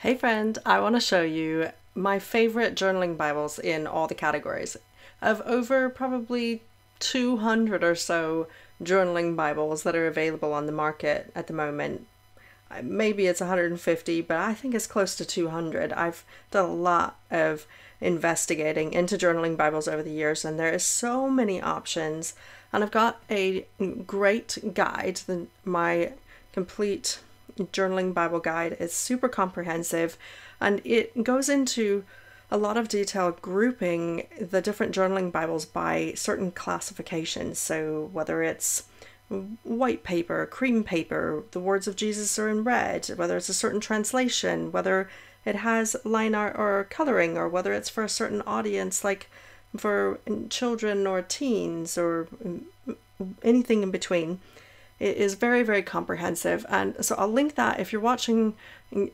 Hey friend, I want to show you my favorite journaling Bibles in all the categories. Of over probably 200 or so journaling Bibles that are available on the market at the moment. Uh, maybe it's 150, but I think it's close to 200. I've done a lot of investigating into journaling Bibles over the years, and there is so many options. And I've got a great guide, the, my complete journaling Bible guide. is super comprehensive and it goes into a lot of detail grouping the different journaling Bibles by certain classifications. So, whether it's white paper, cream paper, the words of Jesus are in red, whether it's a certain translation, whether it has line art or coloring, or whether it's for a certain audience, like for children or teens or anything in between. It is very, very comprehensive. And so I'll link that if you're watching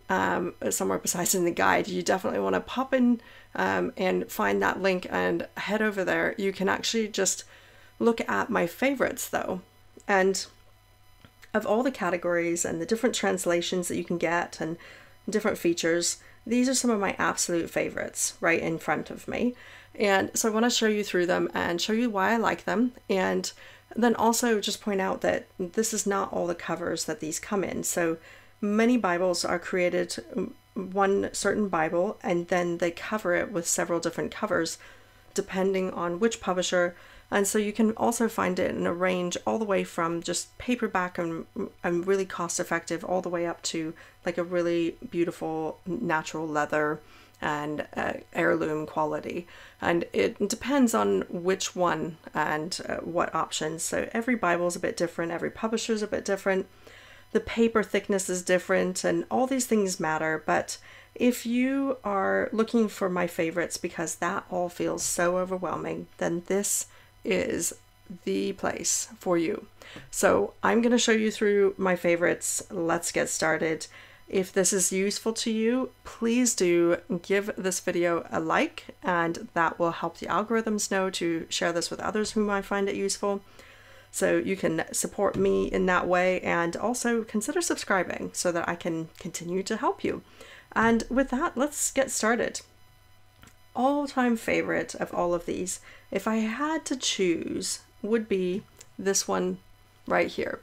um, somewhere besides in the guide, you definitely want to pop in um, and find that link and head over there. You can actually just look at my favorites though. And of all the categories and the different translations that you can get and different features, these are some of my absolute favorites right in front of me. And so I want to show you through them and show you why I like them and then also just point out that this is not all the covers that these come in. So many Bibles are created mm, one certain Bible and then they cover it with several different covers depending on which publisher. And so you can also find it in a range all the way from just paperback and, and really cost effective all the way up to like a really beautiful natural leather and uh, heirloom quality. And it depends on which one and uh, what options. So every Bible is a bit different, every publisher is a bit different, the paper thickness is different, and all these things matter. But if you are looking for my favorites because that all feels so overwhelming, then this is the place for you. So I'm going to show you through my favorites. Let's get started. If this is useful to you, please do give this video a like and that will help the algorithms know to share this with others who might find it useful. So you can support me in that way and also consider subscribing so that I can continue to help you. And with that, let's get started. All time favorite of all of these, if I had to choose, would be this one right here.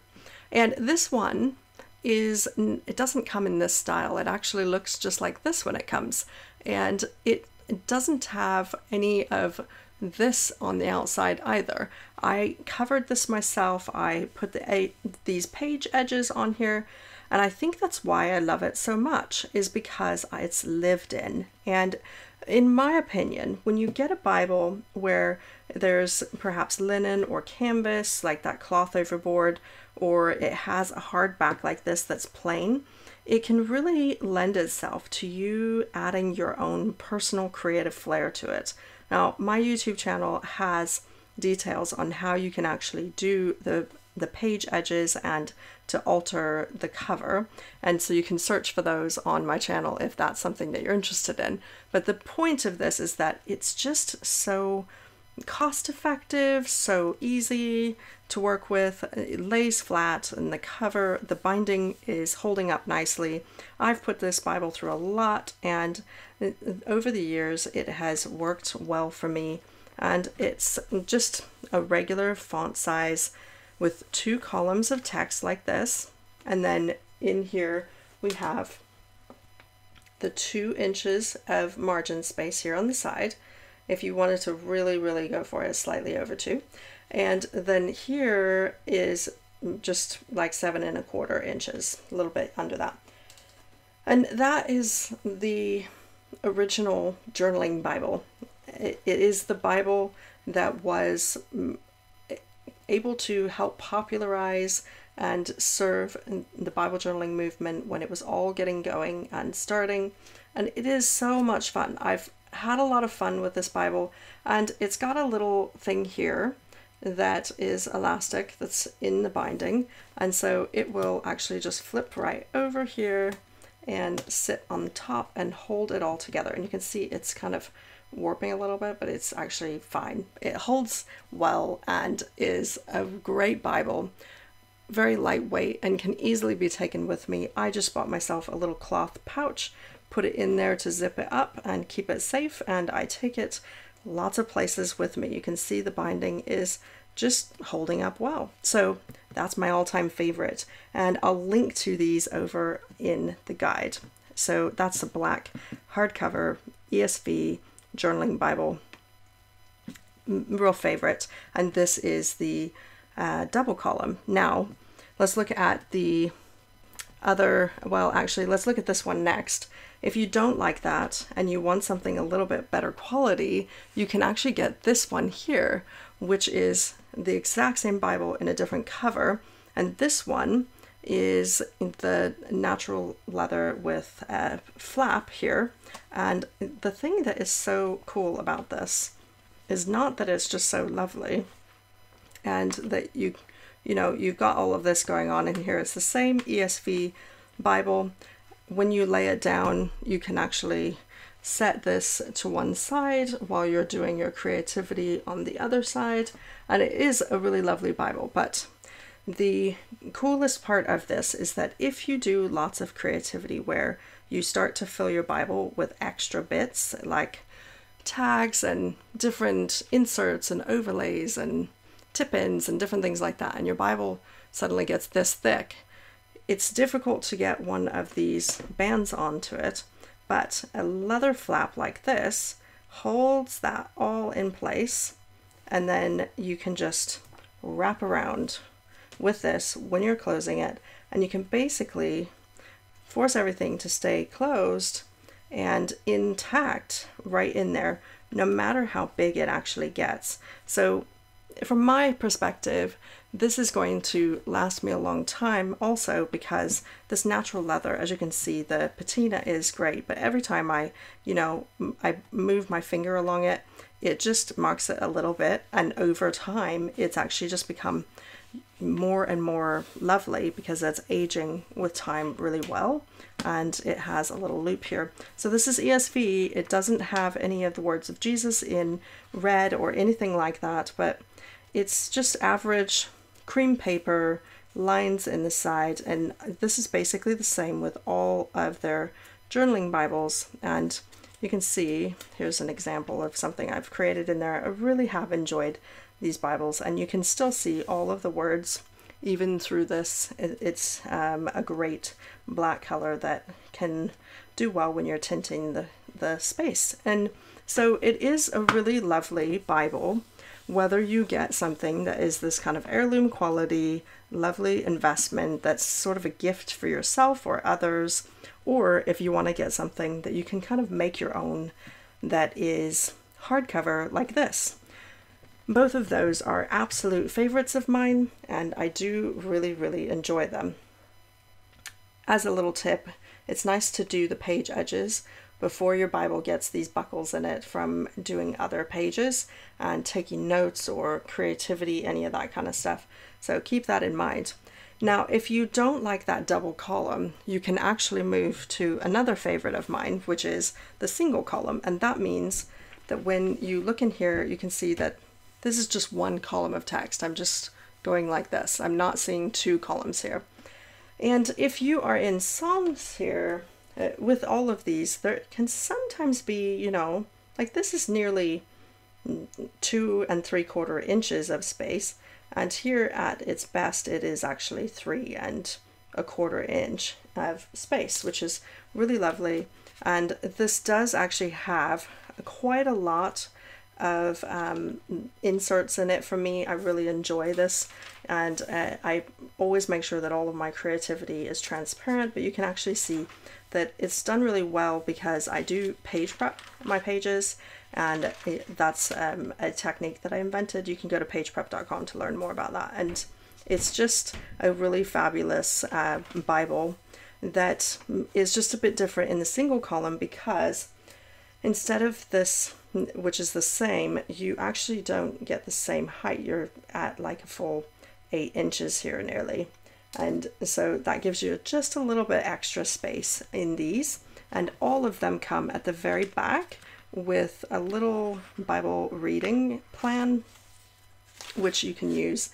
And this one is it doesn't come in this style. It actually looks just like this when it comes. And it, doesn't have any of this on the outside either. I covered this myself. I put the these page edges on here and I think that's why I love it so much is because it's lived in. And in my opinion, when you get a Bible where there's perhaps linen or canvas, like that cloth overboard, or it has a hard back like this that's plain, it can really lend itself to you adding your own personal creative flair to it. Now, my YouTube channel has details on how you can actually do the the page edges and to alter the cover. And so you can search for those on my channel if that's something that you're interested in. But the point of this is that it's just so cost effective, so easy to work with. It lays flat and the cover, the binding is holding up nicely. I've put this Bible through a lot and uh, over the years it has worked well for me. And it's just a regular font size with two columns of text like this. And then in here we have the two inches of margin space here on the side if you wanted to really, really go for it, slightly over two. And then here is just like seven and a quarter inches, a little bit under that. And that is the original journaling Bible. it is the Bible that was mm, able to help popularize and serve the Bible journaling movement when it was all getting going and starting. And it is so much fun. I've had a lot of fun with this Bible, and it's got a little thing here that is elastic that's in the binding, and so it will actually just flip right over here and sit on the top and hold it all together. And you can see it's kind of warping a little bit, but it's actually fine. It holds well and is a great Bible. Very lightweight and can easily be taken with me. I just bought myself a little cloth pouch put it in there to zip it up and keep it safe, and I take it lots of places with me. You can see the binding is just holding up well. So that's my all time favorite, and I'll link to these over in the guide. So that's a black hardcover ESV journaling Bible, real favorite, and this is the uh, double column. Now, let's look at the other, well, actually, let's look at this one next. If you don't like that and you want something a little bit better quality, you can actually get this one here, which is the exact same Bible in a different cover. And this one is the natural leather with a flap here. And the thing that is so cool about this is not that it's just so lovely and that you you know you've got all of this going on in here it's the same ESV Bible when you lay it down you can actually set this to one side while you're doing your creativity on the other side. And it is a really lovely Bible but the coolest part of this is that if you do lots of creativity where you start to fill your Bible with extra bits like tags and different inserts and overlays and tip ins and different things like that, and your Bible suddenly gets this thick, it's difficult to get one of these bands onto it. But a leather flap like this holds that all in place, and then you can just wrap around with this when you're closing it, and you can basically force everything to stay closed and intact right in there, no matter how big it actually gets. So, from my perspective, this is going to last me a long time also because this natural leather, as you can see, the patina is great, but every time I, you know, I move my finger along it, it just marks it a little bit. And over time, it's actually just become more and more lovely because it's aging with time really well and it has a little loop here. So this is ESV. It doesn't have any of the words of Jesus in red or anything like that, but it's just average cream paper lines in the side and this is basically the same with all of their journaling Bibles and you can see here's an example of something I've created in there. I really have enjoyed these Bibles, and you can still see all of the words even through this. It's um, a great black color that can do well when you're tinting the, the space. And so it is a really lovely Bible, whether you get something that is this kind of heirloom quality, lovely investment that's sort of a gift for yourself or others, or if you want to get something that you can kind of make your own that is hardcover like this. Both of those are absolute favorites of mine, and I do really, really enjoy them. As a little tip, it's nice to do the page edges before your Bible gets these buckles in it from doing other pages and taking notes or creativity, any of that kind of stuff. So keep that in mind. Now, if you don't like that double column, you can actually move to another favorite of mine, which is the single column. And that means that when you look in here, you can see that this is just one column of text. I'm just going like this. I'm not seeing two columns here. And if you are in Psalms here, uh, with all of these, there can sometimes be, you know, like this is nearly two and three quarter inches of space. And here at its best, it is actually three and a quarter inch of space, which is really lovely. And this does actually have quite a lot of um, inserts in it for me. I really enjoy this, and uh, I always make sure that all of my creativity is transparent, but you can actually see that it's done really well because I do page prep my pages, and it, that's um, a technique that I invented. You can go to pageprep.com to learn more about that, and it's just a really fabulous uh, Bible that is just a bit different in the single column because instead of this which is the same, you actually don't get the same height. You're at like a full eight inches here nearly. And so that gives you just a little bit extra space in these. And all of them come at the very back with a little Bible reading plan, which you can use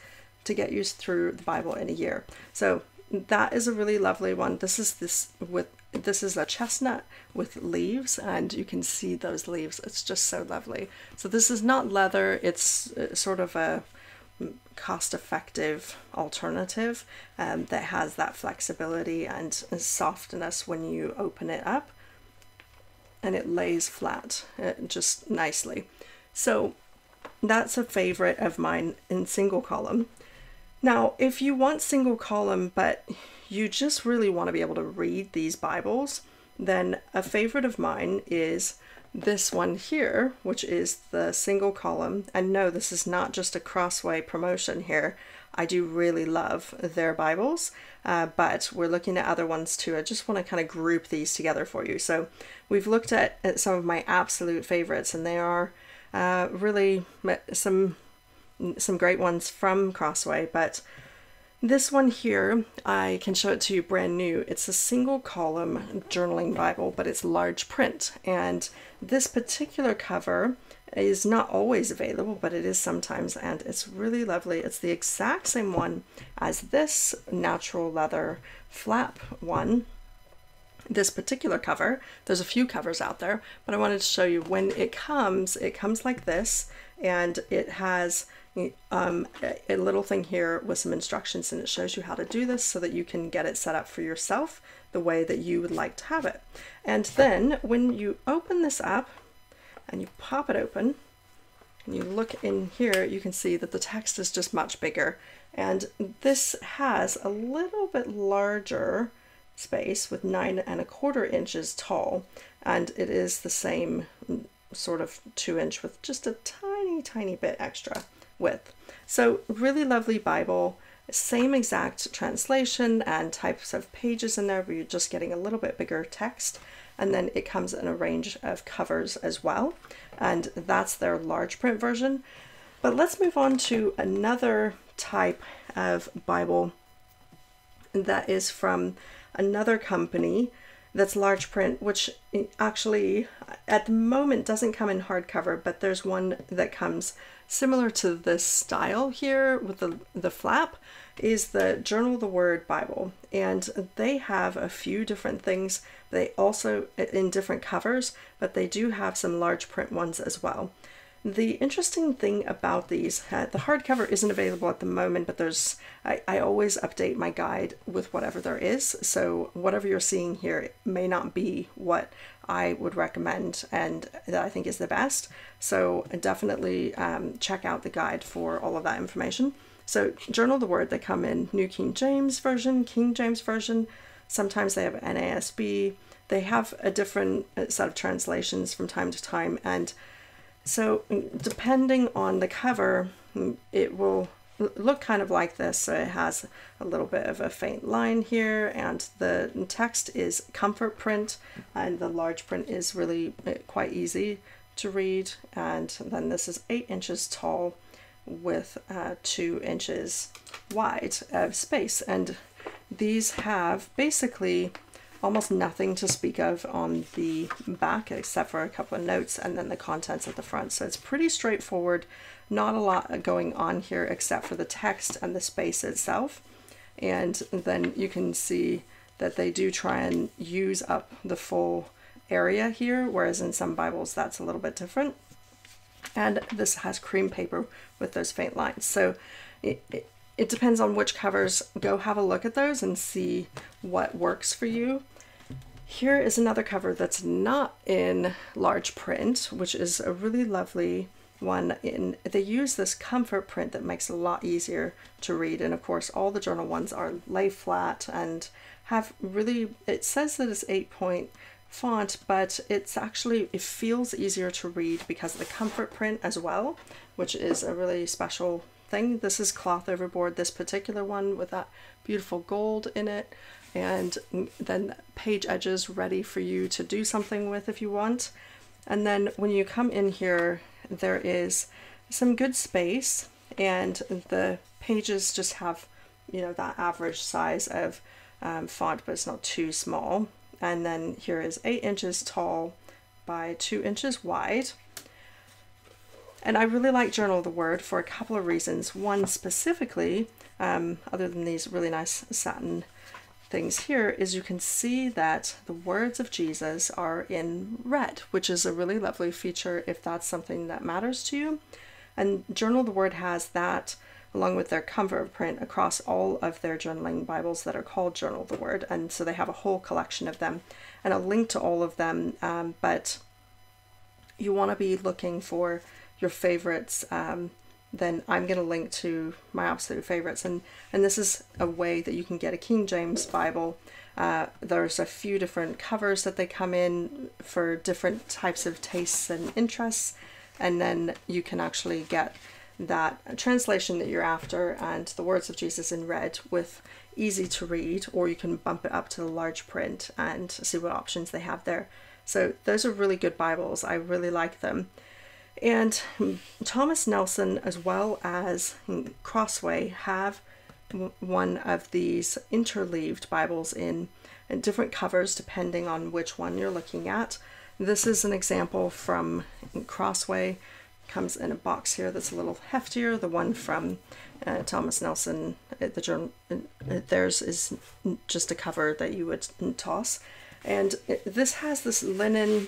to get you through the Bible in a year. So that is a really lovely one. This is this with this is a chestnut with leaves and you can see those leaves. It's just so lovely. So this is not leather. It's uh, sort of a cost effective alternative um, that has that flexibility and softness when you open it up and it lays flat uh, just nicely. So that's a favorite of mine in single column. Now, if you want single column, but you just really want to be able to read these Bibles, then a favorite of mine is this one here, which is the single column. And no, this is not just a Crossway promotion here. I do really love their Bibles, uh, but we're looking at other ones too. I just want to kind of group these together for you. So we've looked at, at some of my absolute favorites, and they are uh, really some some great ones from Crossway, but this one here, I can show it to you brand new. It's a single column journaling Bible, but it's large print. And this particular cover is not always available, but it is sometimes, and it's really lovely. It's the exact same one as this natural leather flap one. This particular cover, there's a few covers out there, but I wanted to show you when it comes, it comes like this, and it has um, a little thing here with some instructions and it shows you how to do this so that you can get it set up for yourself the way that you would like to have it. And then when you open this up and you pop it open and you look in here, you can see that the text is just much bigger. And this has a little bit larger space with nine and a quarter inches tall. And it is the same sort of two inch with just a tiny, tiny bit extra width. So really lovely Bible, same exact translation and types of pages in there, but you're just getting a little bit bigger text. And then it comes in a range of covers as well. And that's their large print version. But let's move on to another type of Bible that is from another company that's large print, which actually at the moment doesn't come in hardcover, but there's one that comes similar to this style here with the, the flap is the Journal the Word Bible. And they have a few different things. They also in different covers, but they do have some large print ones as well. The interesting thing about these, uh, the hardcover isn't available at the moment, but there's I, I always update my guide with whatever there is. So whatever you're seeing here may not be what I would recommend and that I think is the best. So definitely um, check out the guide for all of that information. So Journal the Word, they come in New King James Version, King James Version. Sometimes they have NASB. They have a different uh, set of translations from time to time and so depending on the cover, it will look kind of like this. So it has a little bit of a faint line here and the text is comfort print and the large print is really uh, quite easy to read. And then this is eight inches tall with uh, two inches wide of space. And these have basically almost nothing to speak of on the back except for a couple of notes and then the contents at the front. So it's pretty straightforward, not a lot going on here except for the text and the space itself. And then you can see that they do try and use up the full area here, whereas in some Bibles that's a little bit different. And this has cream paper with those faint lines. So it, it it depends on which covers. Go have a look at those and see what works for you. Here is another cover that's not in large print, which is a really lovely one. In They use this comfort print that makes it a lot easier to read. And of course, all the journal ones are lay flat and have really, it says that it's 8 point font, but it's actually, it feels easier to read because of the comfort print as well, which is a really special thing. This is cloth overboard, this particular one with that beautiful gold in it. And then page edges ready for you to do something with if you want. And then when you come in here, there is some good space and the pages just have, you know, that average size of um, font, but it's not too small. And then here is eight inches tall by two inches wide. And I really like Journal of the Word for a couple of reasons. One specifically, um, other than these really nice satin things here is you can see that the words of Jesus are in red, which is a really lovely feature if that's something that matters to you. And Journal of the Word has that along with their comfort print across all of their journaling Bibles that are called Journal of the Word. And so they have a whole collection of them and a link to all of them. Um, but you want to be looking for your favorites. Um, then I'm going to link to my absolute favorites. And, and this is a way that you can get a King James Bible. Uh, there's a few different covers that they come in for different types of tastes and interests. And then you can actually get that translation that you're after and the words of Jesus in red with easy to read, or you can bump it up to the large print and see what options they have there. So those are really good Bibles. I really like them. And Thomas Nelson, as well as Crossway, have one of these interleaved Bibles in, in different covers depending on which one you're looking at. This is an example from Crossway comes in a box here that's a little heftier. The one from uh, Thomas Nelson, uh, the journal, uh, theirs is just a cover that you would toss. And this has this linen,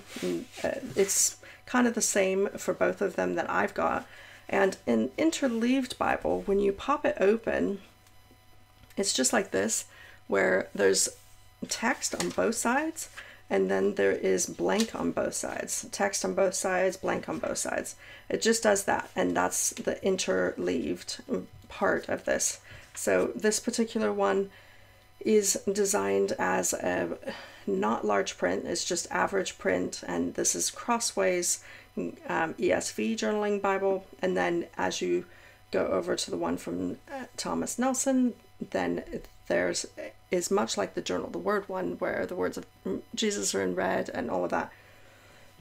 uh, it's kind of the same for both of them that I've got. And an interleaved Bible, when you pop it open, it's just like this, where there's text on both sides and then there is blank on both sides. Text on both sides, blank on both sides. It just does that, and that's the interleaved mm, part of this. So this particular one is designed as a not large print, it's just average print, and this is Crossway's um, ESV journaling Bible. And then as you go over to the one from uh, Thomas Nelson, then there's is much like the journal the word one where the words of jesus are in red and all of that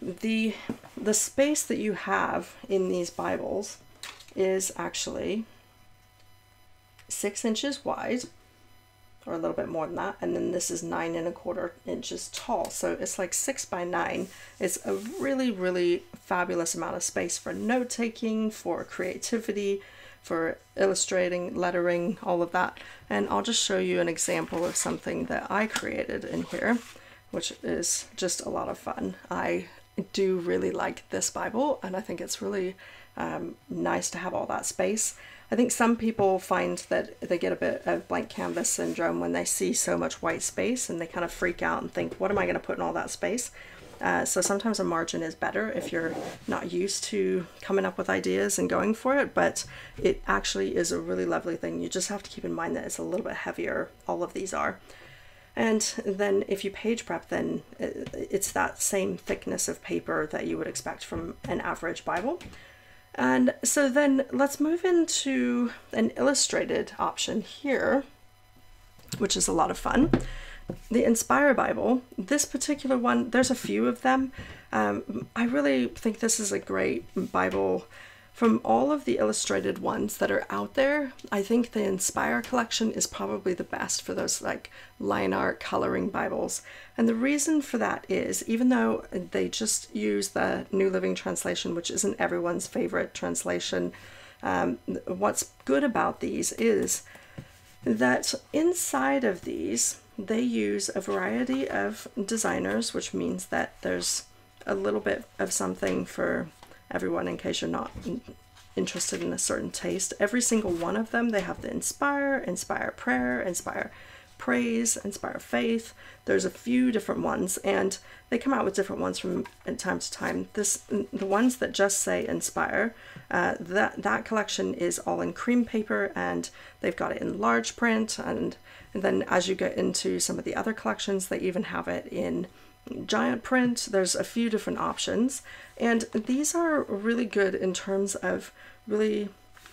the the space that you have in these bibles is actually six inches wide or a little bit more than that and then this is nine and a quarter inches tall so it's like six by nine it's a really really fabulous amount of space for note taking for creativity for illustrating, lettering, all of that. And I'll just show you an example of something that I created in here, which is just a lot of fun. I do really like this Bible and I think it's really um, nice to have all that space. I think some people find that they get a bit of blank canvas syndrome when they see so much white space and they kind of freak out and think, what am I going to put in all that space? Uh, so sometimes a margin is better if you're not used to coming up with ideas and going for it, but it actually is a really lovely thing. You just have to keep in mind that it's a little bit heavier, all of these are. And then if you page prep, then it's that same thickness of paper that you would expect from an average Bible. And so then let's move into an illustrated option here, which is a lot of fun the Inspire Bible, this particular one, there's a few of them. Um, I really think this is a great Bible. From all of the illustrated ones that are out there, I think the Inspire collection is probably the best for those like line art coloring Bibles. And the reason for that is, even though they just use the New Living Translation, which isn't everyone's favorite translation, um, what's good about these is that inside of these, they use a variety of designers, which means that there's a little bit of something for everyone in case you're not interested in a certain taste. Every single one of them, they have the Inspire, Inspire Prayer, Inspire Praise, Inspire Faith. There's a few different ones, and they come out with different ones from time to time. This, the ones that just say Inspire, uh, that that collection is all in cream paper, and they've got it in large print, and, and then as you get into some of the other collections, they even have it in giant print. There's a few different options, and these are really good in terms of really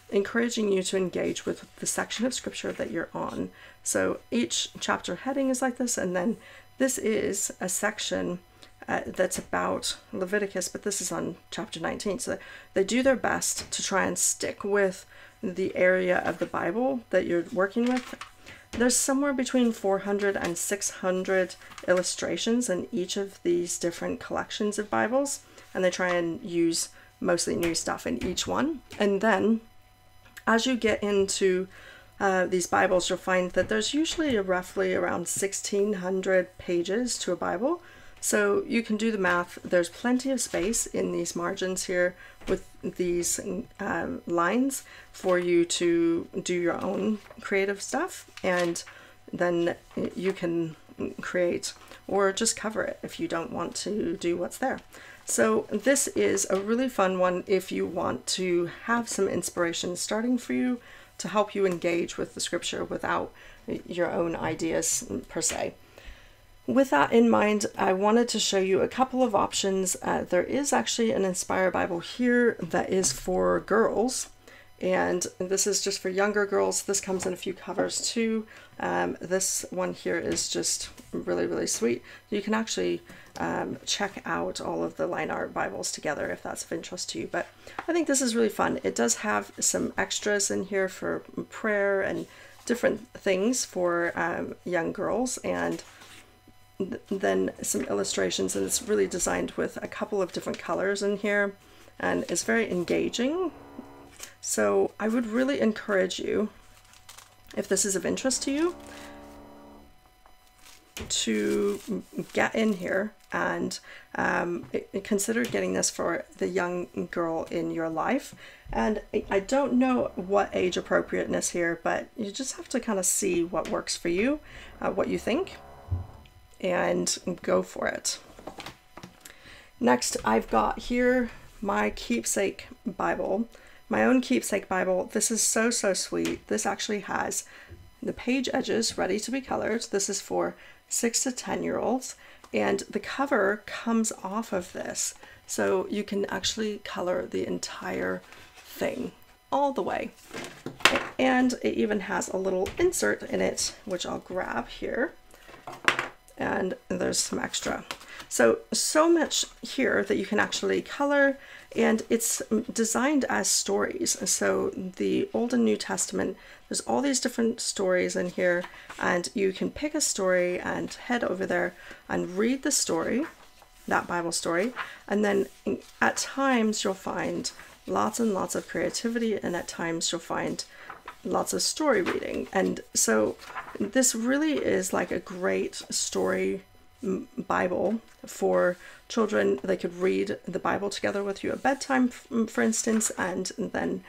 encouraging you to engage with the section of scripture that you're on. So each chapter heading is like this, and then this is a section uh, that's about Leviticus, but this is on chapter 19. So they do their best to try and stick with the area of the Bible that you're working with. There's somewhere between 400 and 600 illustrations in each of these different collections of Bibles, and they try and use mostly new stuff in each one. And then as you get into uh, these Bibles, you'll find that there's usually roughly around 1600 pages to a Bible. So you can do the math. There's plenty of space in these margins here with these um, lines for you to do your own creative stuff. And then you can create or just cover it if you don't want to do what's there. So this is a really fun one if you want to have some inspiration starting for you to help you engage with the scripture without your own ideas per se. With that in mind, I wanted to show you a couple of options. Uh, there is actually an Inspire Bible here that is for girls, and this is just for younger girls. This comes in a few covers too. Um, this one here is just really, really sweet. You can actually um, check out all of the line art Bibles together if that's of interest to you. But I think this is really fun. It does have some extras in here for prayer and different things for um, young girls and then some illustrations and it's really designed with a couple of different colors in here and it's very engaging so I would really encourage you if this is of interest to you to get in here and um, consider getting this for the young girl in your life. And I don't know what age appropriateness here, but you just have to kind of see what works for you, uh, what you think, and go for it. Next, I've got here my keepsake Bible, my own keepsake Bible. This is so, so sweet. This actually has the page edges ready to be colored. This is for six to 10 year olds. And the cover comes off of this. So you can actually color the entire thing all the way. And it even has a little insert in it, which I'll grab here. And there's some extra. So, so much here that you can actually color and it's designed as stories. So the Old and New Testament, there's all these different stories in here, and you can pick a story and head over there and read the story, that Bible story, and then at times you'll find lots and lots of creativity, and at times you'll find lots of story reading. And so this really is like a great story Bible for children. They could read the Bible together with you at bedtime, for instance, and then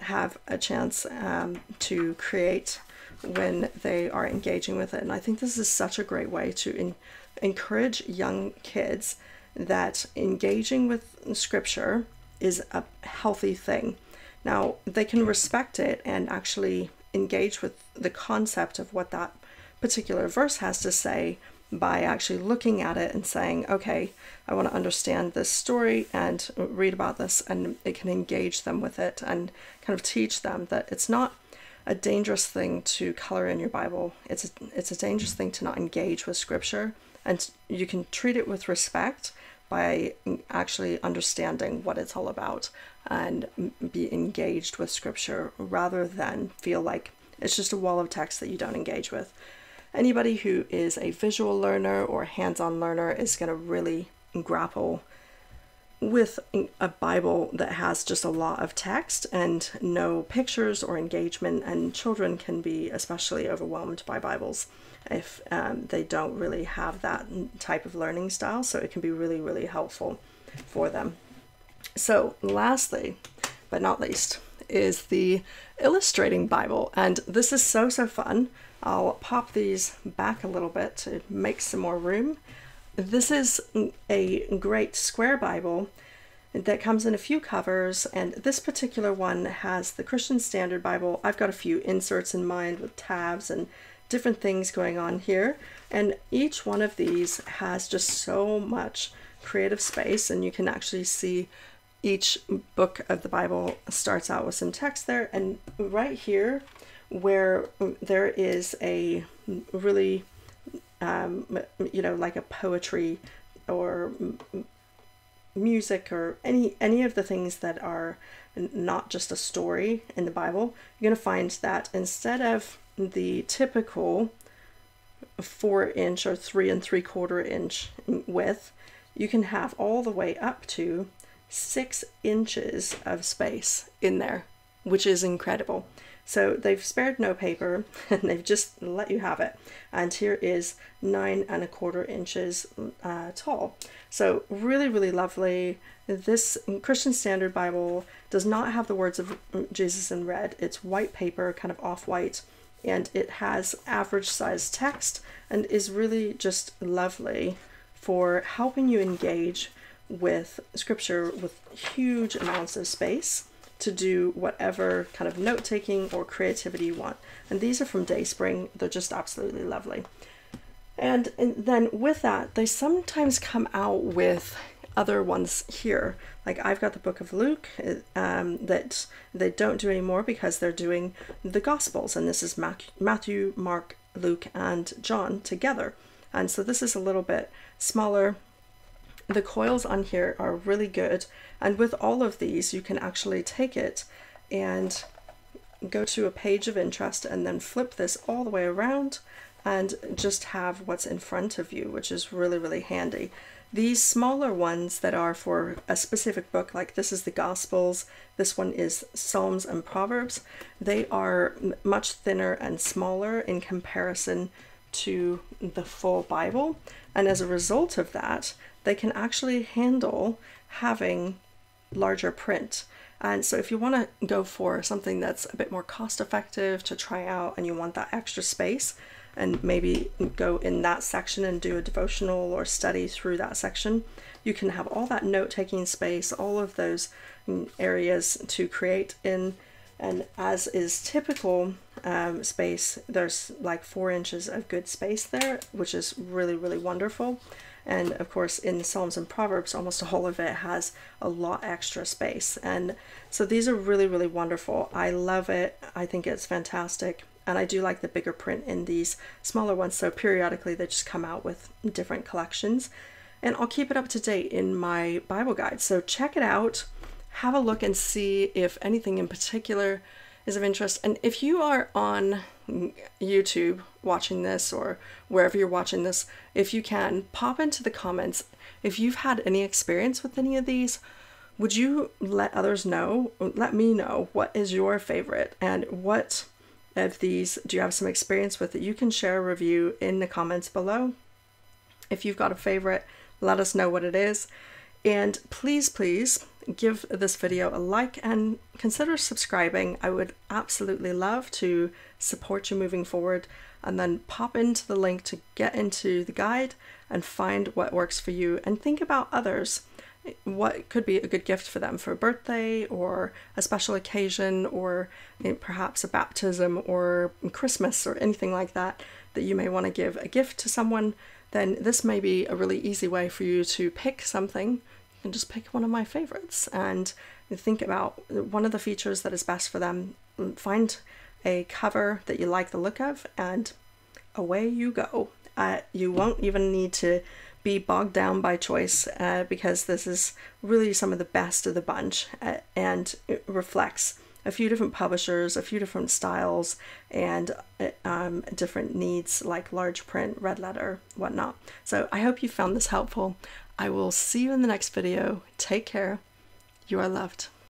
have a chance um, to create when they are engaging with it. And I think this is such a great way to encourage young kids that engaging with scripture is a healthy thing. Now, they can respect it and actually engage with the concept of what that particular verse has to say by actually looking at it and saying, okay, I want to understand this story and read about this, and it can engage them with it and kind of teach them that it's not a dangerous thing to color in your Bible. It's a, it's a dangerous thing to not engage with Scripture, and you can treat it with respect by actually understanding what it's all about and be engaged with Scripture rather than feel like it's just a wall of text that you don't engage with. Anybody who is a visual learner or hands-on learner is going to really grapple with a Bible that has just a lot of text and no pictures or engagement, and children can be especially overwhelmed by Bibles if um, they don't really have that type of learning style. So it can be really, really helpful for them. So, lastly, but not least, is the illustrating Bible, and this is so, so fun. I'll pop these back a little bit to make some more room. This is a great square Bible that comes in a few covers, and this particular one has the Christian Standard Bible. I've got a few inserts in mind with tabs and different things going on here, and each one of these has just so much creative space, and you can actually see each book of the Bible starts out with some text there, and right here where there is a really, um, you know, like a poetry or music or any any of the things that are not just a story in the Bible, you're going to find that instead of the typical four inch or three and three quarter inch width, you can have all the way up to six inches of space in there, which is incredible. So they've spared no paper and they've just let you have it. And here is nine and a quarter inches uh, tall. So really, really lovely. This Christian Standard Bible does not have the words of Jesus in red. It's white paper, kind of off white, and it has average size text and is really just lovely for helping you engage with scripture with huge amounts of space to do whatever kind of note taking or creativity you want. And these are from Dayspring, they're just absolutely lovely. And, and then with that, they sometimes come out with other ones here. Like I've got the Book of Luke um, that they don't do anymore because they're doing the Gospels, and this is Matthew, Mark, Luke, and John together. And so this is a little bit smaller. The coils on here are really good, and with all of these, you can actually take it and go to a page of interest and then flip this all the way around and just have what's in front of you, which is really, really handy. These smaller ones that are for a specific book, like this is the Gospels, this one is Psalms and Proverbs, they are much thinner and smaller in comparison to the full Bible. And as a result of that, they can actually handle having larger print. And so if you want to go for something that's a bit more cost effective to try out and you want that extra space, and maybe go in that section and do a devotional or study through that section. You can have all that note taking space, all of those areas to create in, and as is typical um, space, there's like four inches of good space there, which is really, really wonderful. And of course, in Psalms and Proverbs, almost all of it has a lot extra space. And so these are really, really wonderful. I love it. I think it's fantastic and I do like the bigger print in these smaller ones so periodically they just come out with different collections and I'll keep it up to date in my Bible guide so check it out have a look and see if anything in particular is of interest and if you are on YouTube watching this or wherever you're watching this if you can pop into the comments if you've had any experience with any of these would you let others know let me know what is your favorite and what of these do you have some experience with it, you can share a review in the comments below. If you've got a favorite, let us know what it is. And please, please give this video a like and consider subscribing. I would absolutely love to support you moving forward. And then pop into the link to get into the guide and find what works for you and think about others what could be a good gift for them for a birthday or a special occasion or perhaps a baptism or Christmas or anything like that that you may want to give a gift to someone, then this may be a really easy way for you to pick something. Can just pick one of my favorites and think about one of the features that is best for them. Find a cover that you like the look of, and away you go. Uh, you won't even need to be bogged down by choice uh, because this is really some of the best of the bunch uh, and it reflects a few different publishers, a few different styles, and uh, um, different needs like large print, red letter, whatnot. So I hope you found this helpful. I will see you in the next video. Take care. You are loved.